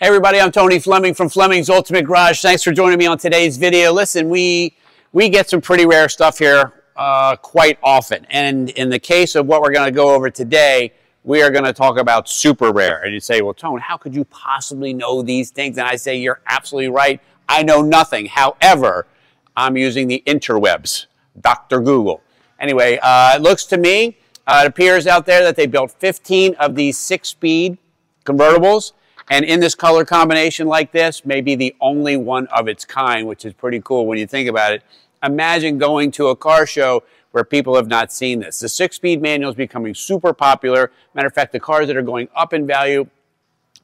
Hey everybody, I'm Tony Fleming from Fleming's Ultimate Garage. Thanks for joining me on today's video. Listen, we we get some pretty rare stuff here uh, quite often. And in the case of what we're going to go over today, we are going to talk about super rare. And you say, well, Tone, how could you possibly know these things? And I say, you're absolutely right. I know nothing. However, I'm using the interwebs, Dr. Google. Anyway, uh, it looks to me, uh, it appears out there that they built 15 of these six-speed convertibles and in this color combination like this, maybe the only one of its kind, which is pretty cool when you think about it. Imagine going to a car show where people have not seen this. The six-speed manual is becoming super popular. Matter of fact, the cars that are going up in value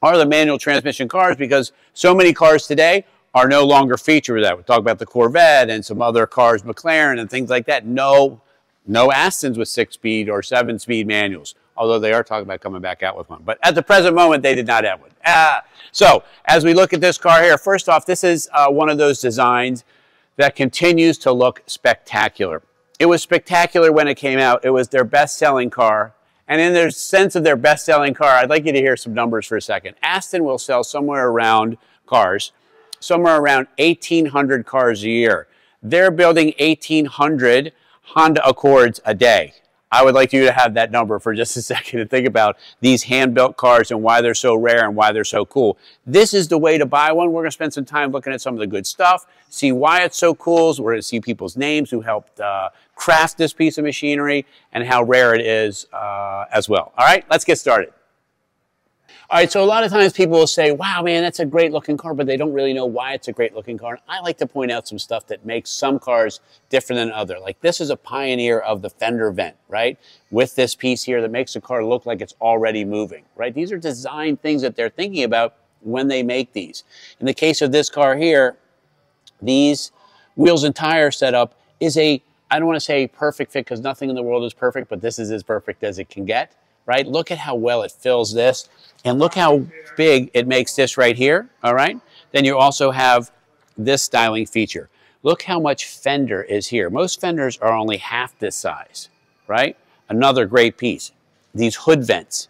are the manual transmission cars because so many cars today are no longer featured with that. We talk about the Corvette and some other cars, McLaren and things like that. No, no Astons with six-speed or seven-speed manuals although they are talking about coming back out with one. But at the present moment, they did not have one. Ah. So as we look at this car here, first off, this is uh, one of those designs that continues to look spectacular. It was spectacular when it came out. It was their best-selling car. And in their sense of their best-selling car, I'd like you to hear some numbers for a second. Aston will sell somewhere around cars, somewhere around 1,800 cars a year. They're building 1,800 Honda Accords a day. I would like you to have that number for just a second to think about these hand-built cars and why they're so rare and why they're so cool. This is the way to buy one. We're going to spend some time looking at some of the good stuff, see why it's so cool. We're going to see people's names who helped uh, craft this piece of machinery and how rare it is uh, as well. All right, let's get started. All right, so a lot of times people will say, wow, man, that's a great looking car, but they don't really know why it's a great looking car. And I like to point out some stuff that makes some cars different than other. Like this is a pioneer of the fender vent, right? With this piece here that makes the car look like it's already moving, right? These are design things that they're thinking about when they make these. In the case of this car here, these wheels and tire setup is a, I don't want to say perfect fit because nothing in the world is perfect, but this is as perfect as it can get right? Look at how well it fills this. And look how big it makes this right here, all right? Then you also have this styling feature. Look how much fender is here. Most fenders are only half this size, right? Another great piece. These hood vents.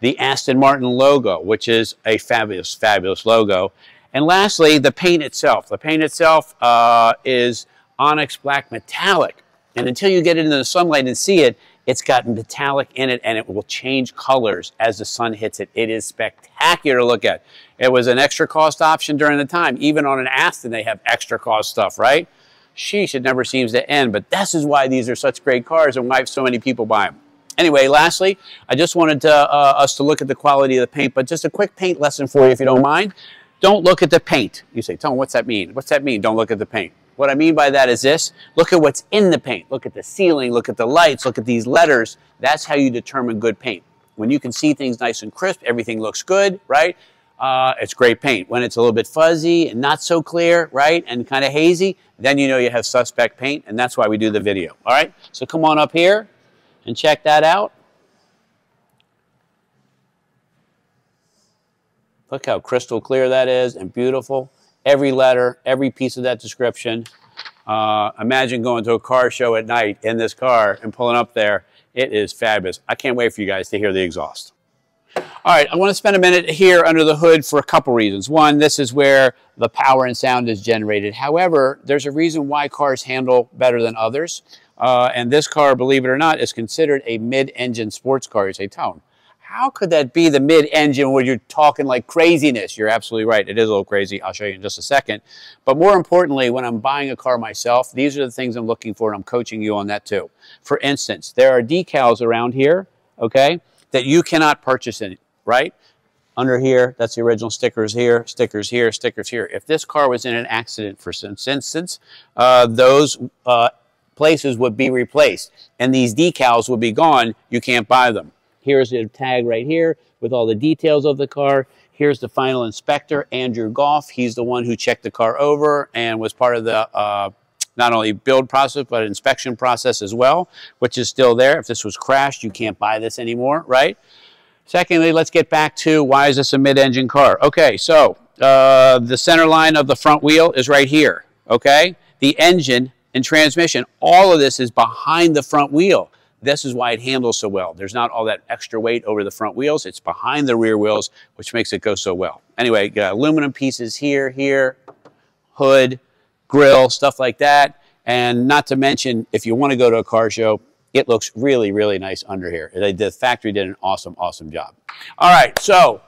The Aston Martin logo, which is a fabulous, fabulous logo. And lastly, the paint itself. The paint itself uh, is onyx black metallic. And until you get it into the sunlight and see it, it's got metallic in it and it will change colors as the sun hits it. It is spectacular to look at. It was an extra cost option during the time. Even on an Aston, they have extra cost stuff, right? Sheesh, it never seems to end. But this is why these are such great cars and why so many people buy them. Anyway, lastly, I just wanted to, uh, us to look at the quality of the paint, but just a quick paint lesson for you if you don't mind. Don't look at the paint. You say, Tone, what's that mean? What's that mean? Don't look at the paint. What I mean by that is this. Look at what's in the paint. Look at the ceiling. Look at the lights. Look at these letters. That's how you determine good paint. When you can see things nice and crisp, everything looks good, right? Uh, it's great paint. When it's a little bit fuzzy and not so clear, right, and kind of hazy, then you know you have suspect paint, and that's why we do the video, all right? So come on up here and check that out. Look how crystal clear that is and beautiful every letter, every piece of that description. Uh, imagine going to a car show at night in this car and pulling up there. It is fabulous. I can't wait for you guys to hear the exhaust. All right, I want to spend a minute here under the hood for a couple reasons. One, this is where the power and sound is generated. However, there's a reason why cars handle better than others. Uh, and this car, believe it or not, is considered a mid-engine sports car. You say, Tone, how could that be the mid-engine where you're talking like craziness? You're absolutely right. It is a little crazy. I'll show you in just a second. But more importantly, when I'm buying a car myself, these are the things I'm looking for, and I'm coaching you on that too. For instance, there are decals around here, okay, that you cannot purchase in, right? Under here, that's the original stickers here, stickers here, stickers here. If this car was in an accident, for instance, uh, those uh, places would be replaced, and these decals would be gone. You can't buy them. Here's the tag right here with all the details of the car. Here's the final inspector, Andrew Goff. He's the one who checked the car over and was part of the uh, not only build process, but inspection process as well, which is still there. If this was crashed, you can't buy this anymore, right? Secondly, let's get back to why is this a mid-engine car? Okay, so uh, the center line of the front wheel is right here, okay? The engine and transmission, all of this is behind the front wheel. This is why it handles so well. There's not all that extra weight over the front wheels. It's behind the rear wheels, which makes it go so well. Anyway, aluminum pieces here, here, hood, grill, stuff like that. And not to mention, if you want to go to a car show, it looks really, really nice under here. The factory did an awesome, awesome job. All right, so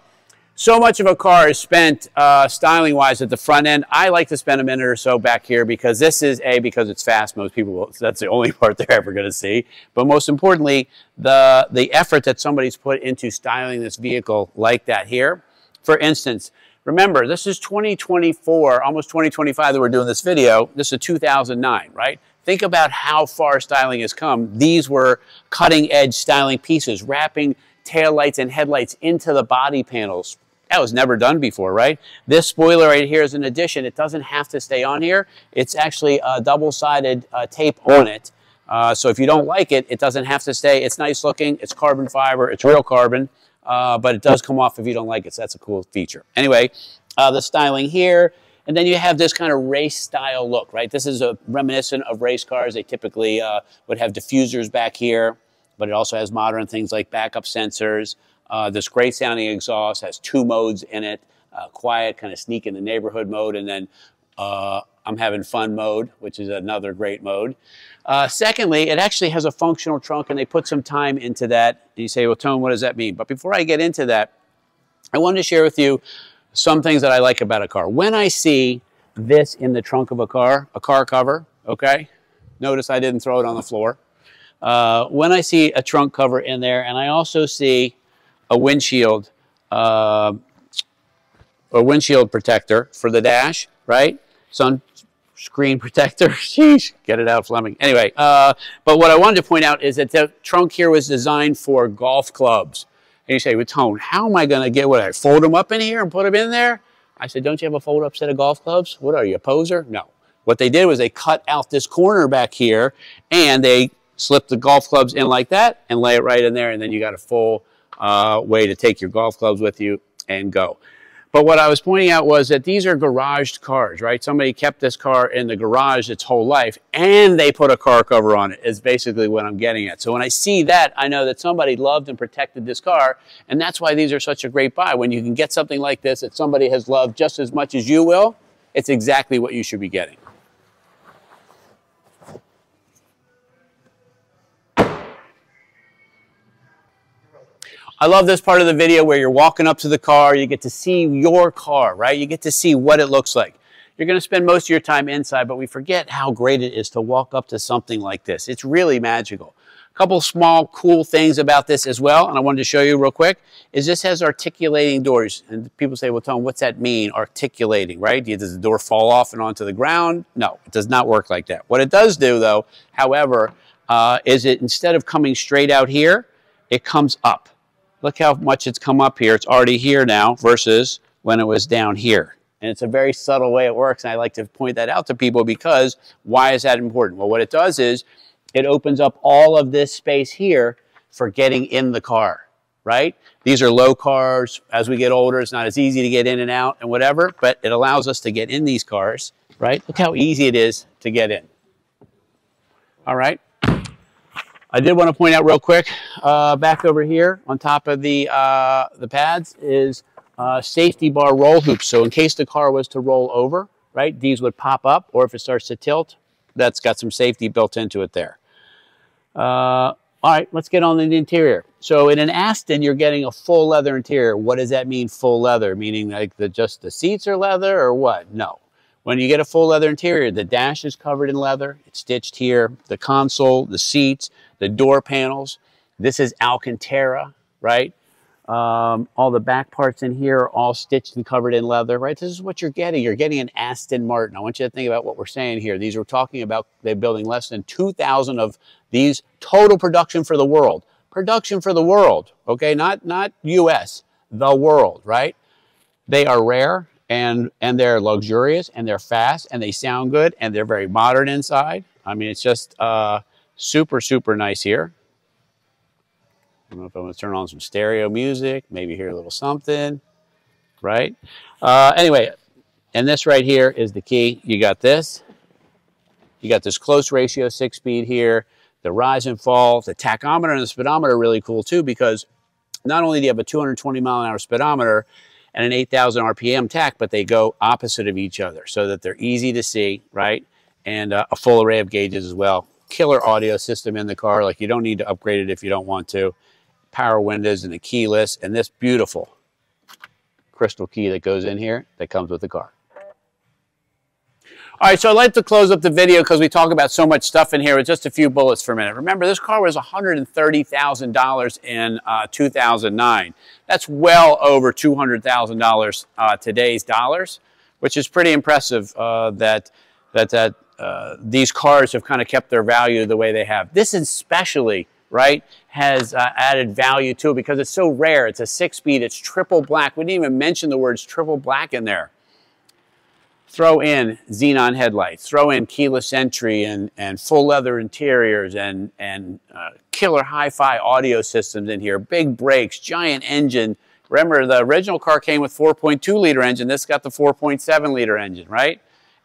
so much of a car is spent uh, styling wise at the front end. I like to spend a minute or so back here because this is a because it's fast. Most people will, that's the only part they're ever going to see. But most importantly, the the effort that somebody's put into styling this vehicle like that here. For instance, remember this is 2024, almost 2025 that we're doing this video. This is 2009, right? Think about how far styling has come. These were cutting edge styling pieces, wrapping taillights and headlights into the body panels, that was never done before, right? This spoiler right here is an addition. It doesn't have to stay on here. It's actually a double-sided uh, tape on it. Uh, so if you don't like it, it doesn't have to stay. It's nice looking. It's carbon fiber. It's real carbon. Uh, but it does come off if you don't like it. So that's a cool feature. Anyway, uh, the styling here. And then you have this kind of race style look, right? This is a reminiscent of race cars. They typically uh, would have diffusers back here, but it also has modern things like backup sensors. Uh, this great sounding exhaust has two modes in it, uh, quiet, kind of sneak in the neighborhood mode, and then uh, I'm having fun mode, which is another great mode. Uh, secondly, it actually has a functional trunk, and they put some time into that. And you say, well, Tone, what does that mean? But before I get into that, I wanted to share with you some things that I like about a car. When I see this in the trunk of a car, a car cover, okay? Notice I didn't throw it on the floor. Uh, when I see a trunk cover in there, and I also see a windshield, uh, a windshield protector for the dash, right? Sun screen protector. Sheesh, get it out, Fleming. Anyway, uh, but what I wanted to point out is that the trunk here was designed for golf clubs. And you say, with Tone, how am I going to get what I fold them up in here and put them in there? I said, don't you have a fold up set of golf clubs? What are you, a poser? No. What they did was they cut out this corner back here and they slipped the golf clubs in like that and lay it right in there and then you got a full uh, way to take your golf clubs with you and go. But what I was pointing out was that these are garaged cars, right? Somebody kept this car in the garage its whole life and they put a car cover on it is basically what I'm getting at. So when I see that, I know that somebody loved and protected this car and that's why these are such a great buy. When you can get something like this that somebody has loved just as much as you will, it's exactly what you should be getting. I love this part of the video where you're walking up to the car, you get to see your car, right? You get to see what it looks like. You're going to spend most of your time inside, but we forget how great it is to walk up to something like this. It's really magical. A couple small cool things about this as well, and I wanted to show you real quick, is this has articulating doors. And people say, well, Tone, what's that mean, articulating, right? Does the door fall off and onto the ground? No, it does not work like that. What it does do, though, however, uh, is it instead of coming straight out here, it comes up. Look how much it's come up here. It's already here now versus when it was down here. And it's a very subtle way it works. And I like to point that out to people because why is that important? Well, what it does is it opens up all of this space here for getting in the car, right? These are low cars. As we get older, it's not as easy to get in and out and whatever, but it allows us to get in these cars, right? Look how easy it is to get in. All right. I did want to point out real quick, uh, back over here on top of the, uh, the pads is uh, safety bar roll hoops. So in case the car was to roll over, right, these would pop up, or if it starts to tilt, that's got some safety built into it there. Uh, all right, let's get on the interior. So in an Aston, you're getting a full leather interior. What does that mean, full leather? Meaning like the, just the seats are leather or what? No. When you get a full leather interior, the dash is covered in leather. It's stitched here. The console, the seats, the door panels. This is Alcantara, right? Um, all the back parts in here are all stitched and covered in leather, right? This is what you're getting. You're getting an Aston Martin. I want you to think about what we're saying here. These are talking about they're building less than 2,000 of these total production for the world. Production for the world, okay? Not, not U.S., the world, right? They are rare and and they're luxurious and they're fast and they sound good and they're very modern inside. I mean, it's just uh, super super nice here. I don't know if I want to turn on some stereo music, maybe hear a little something, right? Uh, anyway, and this right here is the key. You got this. You got this close ratio six speed here. the rise and fall, the tachometer and the speedometer are really cool too because not only do you have a 220 mile an hour speedometer and an 8,000 RPM tach, but they go opposite of each other so that they're easy to see, right? And uh, a full array of gauges as well. Killer audio system in the car, like you don't need to upgrade it if you don't want to. Power windows and the keyless, and this beautiful crystal key that goes in here that comes with the car. All right, so I'd like to close up the video because we talk about so much stuff in here with just a few bullets for a minute. Remember, this car was $130,000 in uh, 2009. That's well over $200,000 uh, today's dollars, which is pretty impressive uh, that, that, that uh, these cars have kind of kept their value the way they have. This especially, right, has uh, added value to it because it's so rare. It's a six-speed, it's triple black. We didn't even mention the words triple black in there throw in xenon headlights, throw in keyless entry and, and full leather interiors and, and uh, killer hi-fi audio systems in here, big brakes, giant engine. Remember, the original car came with 4.2 liter engine. This got the 4.7 liter engine, right?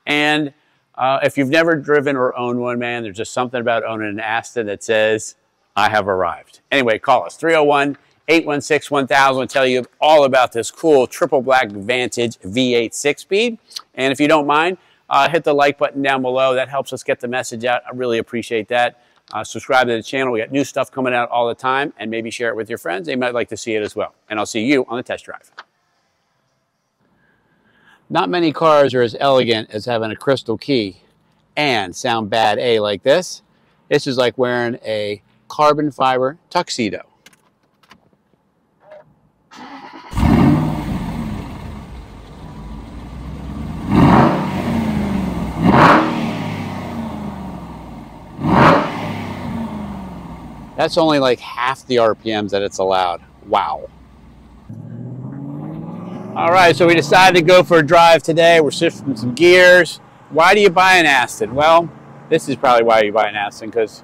And uh, if you've never driven or owned one, man, there's just something about owning an Aston that says, I have arrived. Anyway, call us, 301 816-1000 will tell you all about this cool triple black Vantage V8 six-speed. And if you don't mind, uh, hit the like button down below. That helps us get the message out. I really appreciate that. Uh, subscribe to the channel. We got new stuff coming out all the time. And maybe share it with your friends. They might like to see it as well. And I'll see you on the test drive. Not many cars are as elegant as having a crystal key and sound bad A like this. This is like wearing a carbon fiber tuxedo. That's only like half the RPMs that it's allowed. Wow. All right, so we decided to go for a drive today. We're shifting some gears. Why do you buy an Aston? Well, this is probably why you buy an Aston, because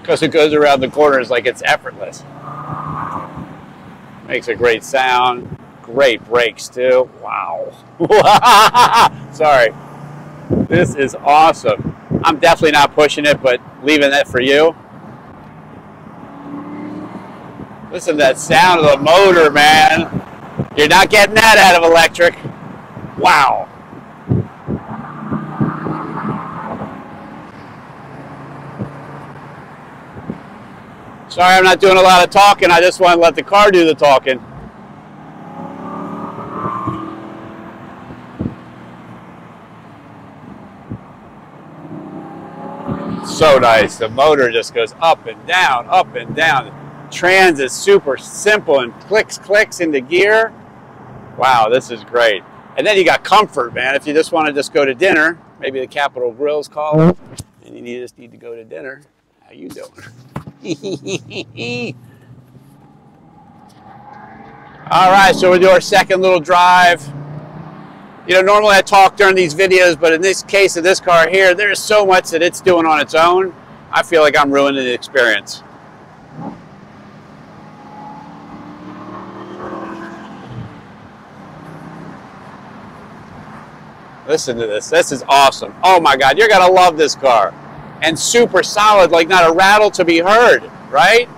because it goes around the corners like it's effortless. Makes a great sound. Great brakes too. Wow. Sorry. This is awesome. I'm definitely not pushing it, but leaving that for you. Listen to that sound of the motor, man. You're not getting that out of electric. Wow. Sorry I'm not doing a lot of talking. I just want to let the car do the talking. so nice. The motor just goes up and down, up and down. Trans is super simple and clicks, clicks into gear. Wow, this is great. And then you got comfort, man. If you just want to just go to dinner, maybe the Capital Grille's calling, and you just need to go to dinner. How you doing? All right, so we'll do our second little drive. You know, normally I talk during these videos, but in this case of this car here, there's so much that it's doing on its own. I feel like I'm ruining the experience. Listen to this. This is awesome. Oh my God, you're going to love this car. And super solid, like not a rattle to be heard, right?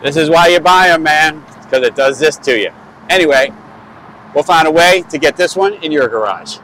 This is why you buy them, man, because it does this to you. Anyway, we'll find a way to get this one in your garage.